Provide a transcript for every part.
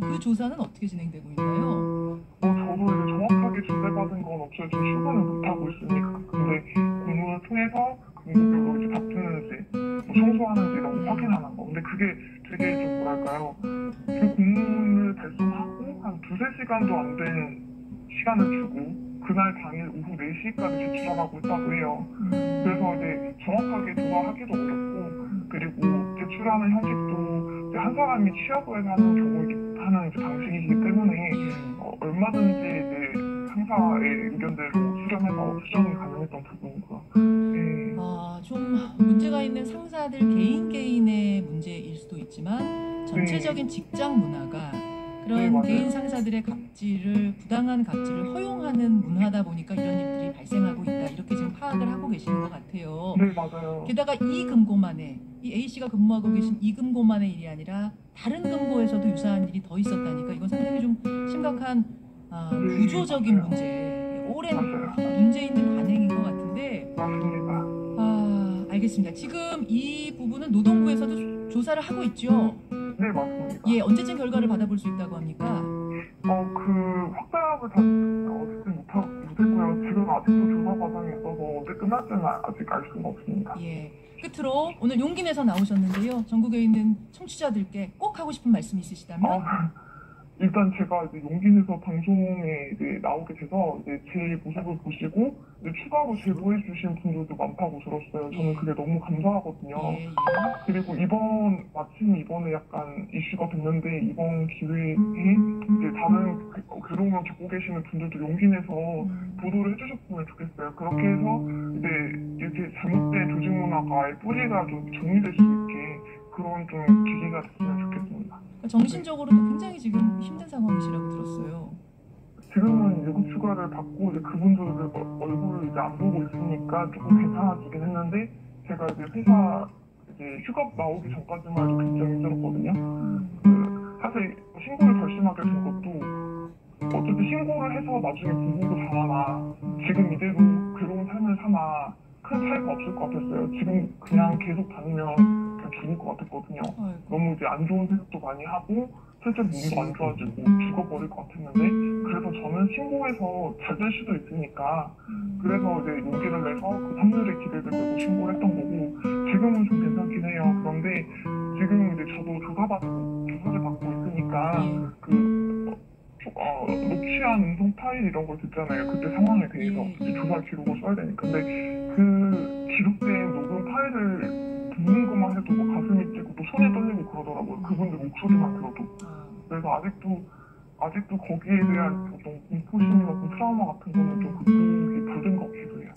그그 조사는 어떻게 진행되고 있나요? 어, 저도 이제 정확하게 조사받은 건 없어요. 저 출근을 못하고 있으니까. 근데 공문을 통해서 공무별로 이제 바꾸는지, 뭐 청소하는지 이런 거 확인하는 거. 근데 그게 되게 좀 뭐랄까요. 그 공문을 발송하고 한 두세 시간도 안된 시간을 주고, 그날 당일 오후 4시까지 제출하라고 했다고 해요. 그래서 이제 정확하게 조사하기도 어렵고, 그리고 제출하는 형식도 한 사람이 취업을 하는 경우이기 하는 이제 방식이기 때문에 어, 얼마든지 이제 상사의 의견대로 수렴해서 수정이 가능했던 부분이고요. 네. 아, 좀 문제가 있는 상사들 개인 개인의 문제일 수도 있지만 전체적인 직장 문화가 그런 네. 개인 상사들의 갑질을 부당한 갑질을 허용하는 문화다 보니까 이런 일들이 발생하고 있다 이렇게 지금 파악을 하고 계시는 것 같아요. 네, 맞아요. 게다가 이 금고만에 이 A 씨가 근무하고 계신 이 금고만의 일이 아니라 다른 금고에서도 유사한 일이 더 있었다니까 이건 상당히 좀 심각한 아, 네, 구조적인. 문제, 오랜. 문제 있는 관행인 것 같은데. 아 알겠습니다. 지금 이 부분은 노동부에서도 조- 조사를 하고 있죠. 네, 맞습니다. 예 언제쯤 결과를 받아볼 수 있다고 합니까? 어, 그 확답을 다 어쨌든 못하고 못했고요. 지금 아직도 조사 과정이 있어서 언제 끝날지는 아직 알 수가 없습니다. 예 끝으로 오늘 용기 내서 나오셨는데요. 전국에 있는 청취자들께 꼭 하고 싶은 말씀 있으시다면 어, 일단 제가 이제 용기 내서 방송에 이제 나오게 돼서 이제 제 모습을 보시고 이제 추가로 제보해 주신 분들도 많다고 들었어요. 저는 그게 너무 감사하거든요. 예, 예. 그리고 이번 마침 이번에 약간 이슈가 됐는데 이번 기회에 이제 다른 그- 어, 그동안 겪고 계시는 분들도 용기 내서 음, 보도를 해주셨으면 좋겠어요. 그렇게 해서 이제 이렇게 잘못된 조직 문화가 뿌리가 좀 정리될 수 있게 그런 좀 계기가 됐으면 좋겠습니다. 정신적으로도 굉장히 지금 힘든 상황이시라고 들었어요. 지금은 유급 휴가를 받고 이제 그분들을 어- 얼굴을 이제 안 보고 있으니까 조금 괜찮아지긴 했는데 제가 이제 회사 이제 휴가 나오기 전까지만 해도 굉장히 힘들었거든요. 그 사실 신고를 결심하게 된 것도 어차피 신고를 해서 나중에 공부도 잘하나 지금 이대로 괴로운 삶을 사나 큰 차이가 없을 것 같았어요. 지금 그냥 계속 다니면 그냥 죽을 것 같았거든요. 너무 이제 안 좋은 생각도 많이 하고 실제 몸도 안 좋아지고 죽어버릴 것 같았는데 그래서 저는 신고해서 잘될 수도 있으니까 그래서 이제 용기를 내서 그 확률에 기대를 걸고 신고를 했던 거고 지금은 좀 괜찮긴 해요. 그런데 지금 이제 저도 조사받고 조사를 받고 있으니까 예. 그 어, 녹취한 음성 파일 이런 걸 듣잖아요. 그때 상황에 대해서 예. 이제 조사 기록을 써야 되니까. 근데 그 기록된 녹음 파일을 듣는 것만 해도 뭐 가슴이 뛰고 또 손이 떨리고 그러더라고요. 그분들 목소리만 들어도. 아, 그래서 아직도 아직도 거기에 대한 어떤 공포심이나 그 트라우마 같은 거는 좀 극복이 더딘 것 같기도 해요.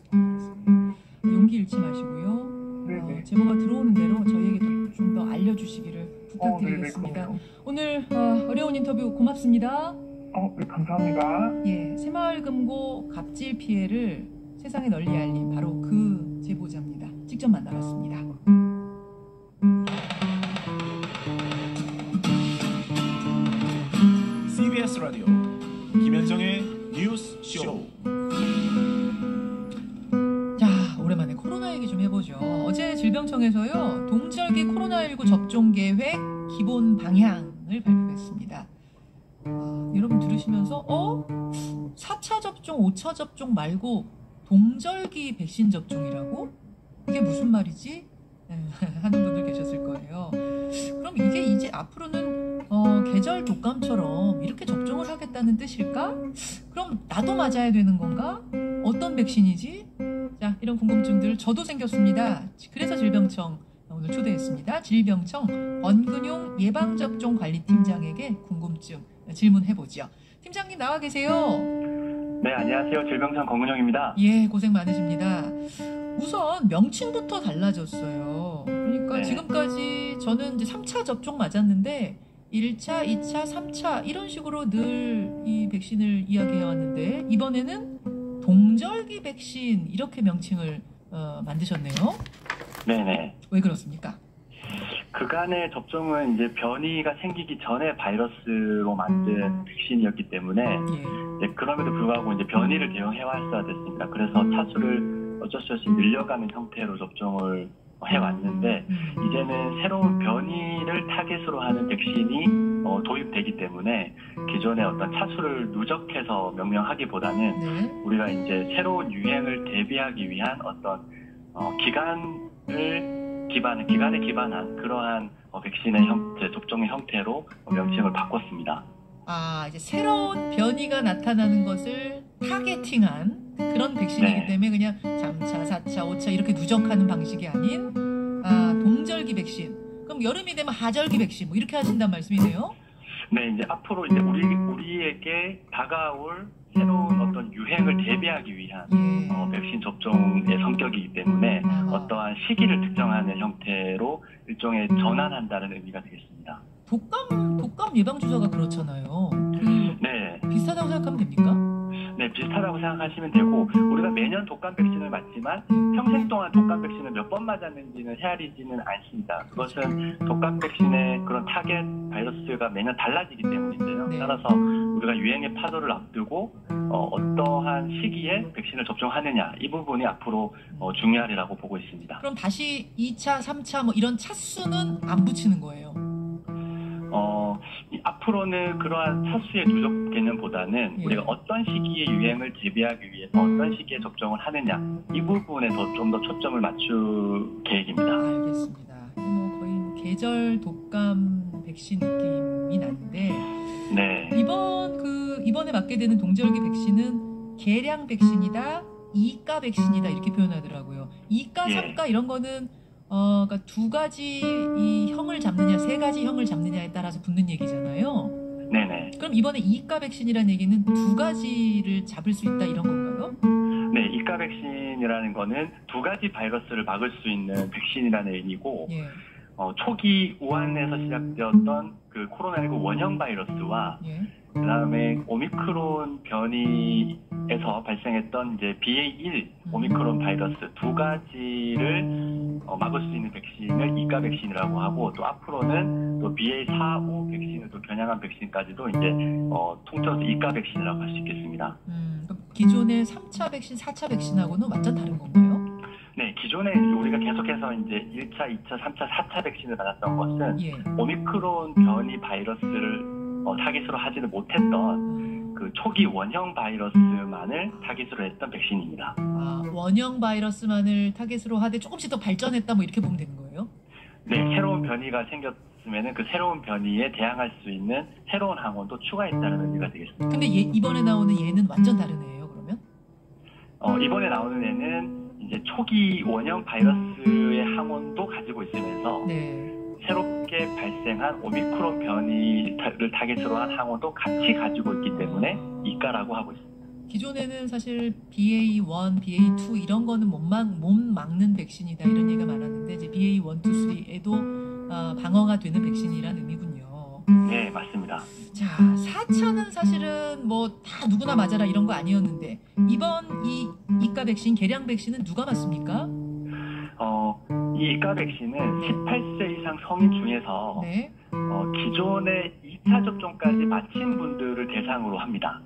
용기 잃지 마시고요. 어, 네네. 제보가 들어오는 대로 저희에게 좀 더 알려주시기를 어, 네네, 부탁드리겠습니다. 그럼요. 오늘 어, 어려운 인터뷰 고맙습니다. 어, 네, 감사합니다. 예, 새마을금고 갑질 피해를 세상에 널리 알린 바로 그 제보자입니다. 직접 만나봤습니다. CBS 라디오 김현정의 뉴스 쇼. 자, 오랜만에 코로나 얘기 좀 해보죠. 어제 질병청에서요, 동절기 코로나19 접종 계획 기본 방향을 발표했습니다. 아, 여러분 들으시면서, 어? 4차 접종, 5차 접종 말고 동절기 백신 접종이라고? 이게 무슨 말이지? 네, 하는 분들 계셨을 거예요. 그럼 이게 이제 앞으로는 어, 계절 독감처럼 이렇게 접종을 하겠다는 뜻일까? 그럼 나도 맞아야 되는 건가? 어떤 백신이지? 자, 이런 궁금증들 저도 생겼습니다. 그래서 질병청 오늘 초대했습니다. 질병청 원근용 예방접종 관리팀장에게 궁금증 질문해보죠. 팀장님 나와 계세요. 네, 안녕하세요. 질병청 권근영입니다. 예, 고생 많으십니다. 우선 명칭부터 달라졌어요. 그러니까 네. 지금까지 저는 이제 3차 접종 맞았는데 1차, 2차, 3차 이런 식으로 늘 이 백신을 이야기해 왔는데 이번에는 동절기 백신 이렇게 명칭을 어, 만드셨네요. 네네. 왜 그렇습니까? 그간의 접종은 이제 변이가 생기기 전에 바이러스로 만든 백신이었기 때문에 예. 그럼에도 불구하고 이제 변이를 대응해 왔어야 됐습니다. 그래서 차수를 어쩔 수 없이 늘려가는 형태로 접종을 해왔는데 음. 이제는 새로운 변이를 타겟으로 하는 백신이 어, 도입되기 때문에 기존의 어떤 차수를 누적해서 명명하기보다는 네. 우리가 이제 새로운 유행을 대비하기 위한 어떤 어, 기간을 기반 기간에 기반한 그러한 어, 백신의 형태, 접종의 형태로 어, 명칭을 바꿨습니다. 아, 이제 새로운 변이가 나타나는 것을 타겟팅한 그런 백신이기 네. 때문에 그냥 3차, 4차, 5차 이렇게 누적하는 방식이 아닌 아, 동절기 백신. 그럼 여름이 되면 하절기 백신 뭐 이렇게 하신단 말씀이네요? 네, 이제 앞으로 이제 우리 우리에게 다가올 새로운 어떤 유행을 대비하기 위한 예. 어, 백신 접종의 성격이기 때문에 아하. 어떠한 시기를 특정하는 형태로 일종의 전환한다는 의미가 되겠습니다. 독감, 독감 예방 주사가 그렇잖아요. 그 네, 비슷하다고 생각하면 됩니까? 네 비슷하다고 생각하시면 되고 우리가 매년 독감 백신을 맞지만 평생 동안 독감 백신을 몇 번 맞았는지는 헤아리지는 않습니다. 그것은 독감 백신의 그런 타겟 바이러스가 매년 달라지기 때문인데요. 네. 따라서 우리가 유행의 파도를 앞두고 어, 어떠한 시기에 백신을 접종하느냐 이 부분이 앞으로 어, 중요하리라고 보고 있습니다. 그럼 다시 2차, 3차 뭐 이런 차수는 안 붙이는 거예요. 어, 이 앞으로는 그러한 차수의 누적 개념보다는 예. 우리가 어떤 시기에 유행을 대비하기 위해서 어떤 시기에 접종을 하느냐 이 부분에 더 좀 더 초점을 맞출 계획입니다. 알겠습니다. 뭐 거의 뭐 계절 독감 백신 느낌이 나는데 네. 이번 그 이번에 맞게 되는 동절기 백신은 계량 백신이다, 이가 백신이다 이렇게 표현하더라고요. 이가, 예. 삼가 이런 거는 어, 그러니까 두 가지 이 형을 잡느냐, 세 가지 형을 잡느냐에 따라서 붙는 얘기잖아요. 네네. 그럼 이번에 이가 백신이라는 얘기는 두 가지를 잡을 수 있다 이런 건가요? 네, 이가 백신이라는 거는 두 가지 바이러스를 막을 수 있는 백신이라는 의미고, 예, 어, 초기 우한에서 시작되었던 그 코로나19 원형 바이러스와 예. 그 다음에 오미크론 변이 에서 발생했던 이제 BA1 오미크론 바이러스 두 가지를 어, 막을 수 있는 백신을 이가 백신이라고 하고 또 앞으로는 또 BA4, 5 백신을 또 겨냥한 백신까지도 이제 어, 통틀어서 2가 백신이라고 할 수 있겠습니다. 음, 기존의 3차 백신, 4차 백신하고는 완전 다른 건가요? 네, 기존에 우리가 계속해서 이제 1차, 2차, 3차, 4차 백신을 맞았던 것은 예. 오미크론 변이 바이러스를 어, 타깃으로 하지는 못했던 음, 그 초기 원형 바이러스만을 타깃으로 했던 백신입니다. 아, 원형 바이러스만을 타겟으로 하되 조금씩 더 발전했다 뭐 이렇게 보면 되는 거예요? 네, 새로운 변이가 생겼으면 그 새로운 변이에 대항할 수 있는 새로운 항원도 추가했다는 의미가 되겠습니다. 근데 얘, 이번에 나오는 얘는 완전 다른 애예요, 그러면? 어, 이번에 나오는 애는 이제 초기 원형 바이러스의 항원도 가지고 있으면서 네. 새롭게 발생한 오미크론 변이를 타깃으로 한 항원도 같이 가지고 있기 때문에 이가라고 하고 있습니다. 기존에는 사실 BA1, BA2 이런 거는 못, 막, 못 막는 백신이다 이런 얘기가 많았는데 이제 BA1, 2, 3에도 아, 방어가 되는 백신이라는 의미군요. 네, 맞습니다. 자, 4차는 사실은 뭐 다 누구나 맞아라 이런 거 아니었는데 이번 이 이가 백신, 계량 백신은 누가 맞습니까? 어, 이 이가 백신은 18세 이상 성인 중에서 네. 어, 기존의 2차 접종까지 마친 분들을 대상으로 합니다.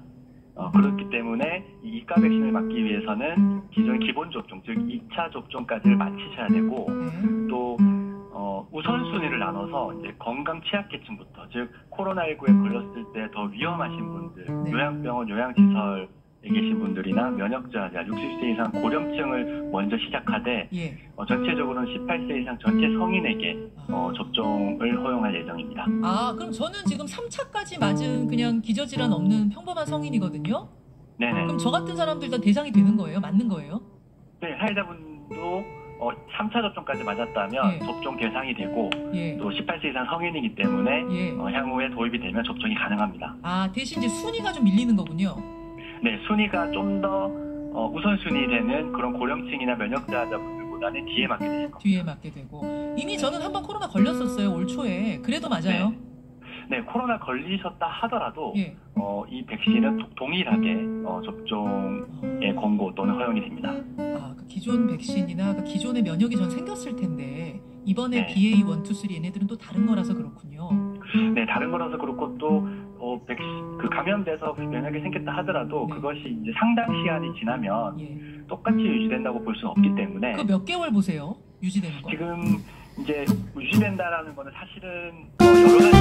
어, 그렇기 때문에 이 이가 백신을 맞기 위해서는 기존 기본 접종, 즉 2차 접종까지를 마치셔야 되고 네. 또 어, 우선순위를 나눠서 이제 건강 취약계층부터 즉 코로나19에 걸렸을 때 더 위험하신 분들, 네. 요양병원, 요양시설에 계신 분들이나 면역저하자, 60세 이상 고령층을 먼저 시작하되 예. 어, 전체적으로는 18세 이상 전체 성인에게 어, 아. 접종을 허용할 예정입니다. 아, 그럼 저는 지금 3차까지 맞은 그냥 기저질환 없는 평범한 성인이거든요. 네네. 그럼 저 같은 사람들 다 대상이 되는 거예요? 맞는 거예요? 네, 사회자분도 어, 3차 접종까지 맞았다면 예. 접종 대상이 되고 예. 또 18세 이상 성인이기 때문에 예. 어, 향후에 도입이 되면 접종이 가능합니다. 아, 대신 이제 순위가 좀 밀리는 거군요. 네, 순위가 좀더 어, 우선순위 되는 그런 고령층이나 면역자분들보다는 뒤에 맞게 되실 겁니다. 뒤에 맞게 되고. 이미 저는 한번 코로나 걸렸었어요, 올 초에. 그래도 맞아요. 네, 코로나 걸리셨다 하더라도 예. 어, 이 백신은 도- 동일하게 어, 접종의 권고 또는 허용이 됩니다. 아, 그 기존 백신이나 그 기존의 면역이 전 생겼을 텐데 이번에 네. BA 1, 2, 3 얘네들은 또 다른 거라서 그렇군요. 네, 다른 거라서 그렇고 또 어, 백신 그 감염돼서 면역이 생겼다 하더라도 네. 그것이 이제 상당 시간이 지나면 예. 똑같이 유지된다고 볼 수는 없기 때문에 그 몇 개월 보세요? 유지되는 거? 지금 이제 유지된다라는 거는 사실은 어,